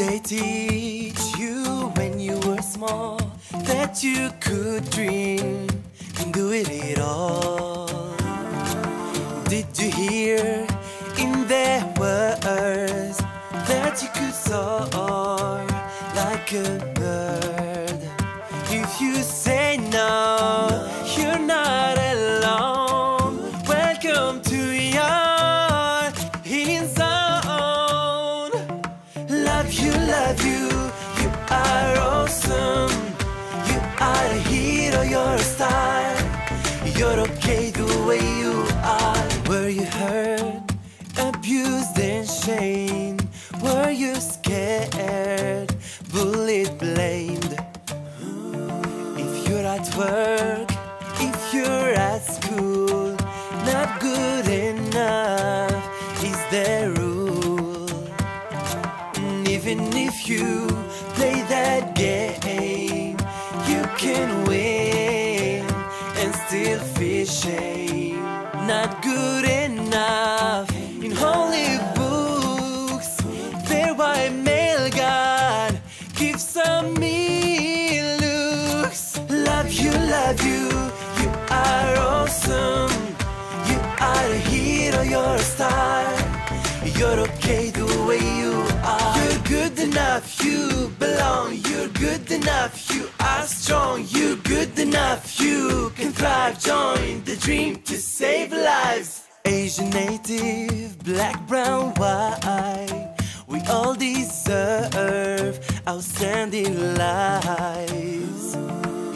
they teach you when you were small that you could dream and do it at all? Did you hear in their words that you could soar like a You're okay the way you are. Were you hurt, abused, and shamed? Were you scared, bullied, blamed? If you're at work, if you're at school, not good enough is the rule. And even if you play that game, Not good enough in holy books. Fair white male God gives some me looks. Love you, love you, you are awesome. You are a hero, you're a star. You're okay the way you enough, you belong. You're good enough, you are strong. You're good enough, you can thrive. Join the dream to save lives. Asian native, black, brown, white. We all deserve outstanding lives.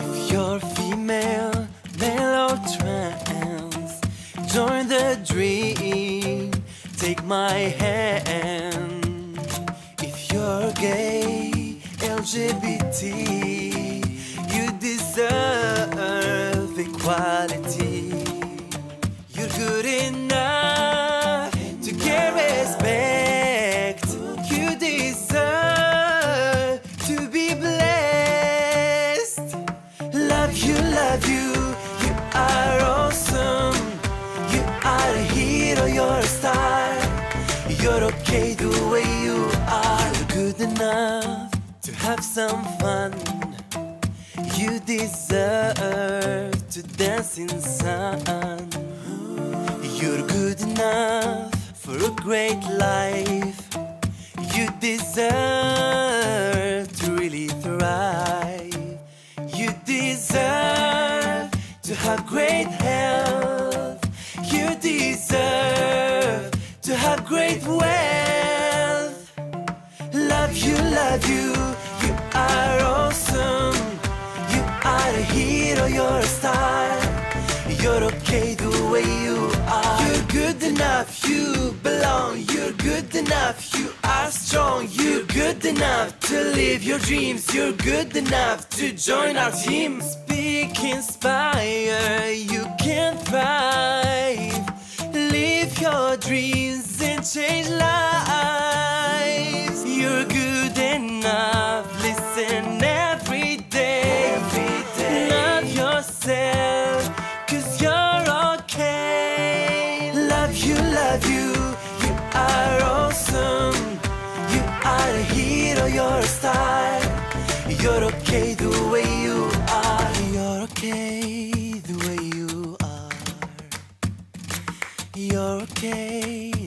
If you're female, male, or trans, join the dream. Take my hand. LGBT, you deserve equality. You're good enough to get respect. You deserve to be blessed. Love you, love you, you are awesome. You are a hero, you're a star. You're okay the way you are. You're good enough to have some fun. You deserve to dance in sun. You're good enough for a great life. You deserve to really thrive. You deserve to have great health. You deserve to have great wealth. Love you, love you, okay the way you are. You're good enough, you belong. You're good enough, you are strong. You're good enough to live your dreams. You're good enough to join our team. Speak, inspire, you can thrive. Live your dreams and change lives. Okay the way you are. You're okay the way you are. You're okay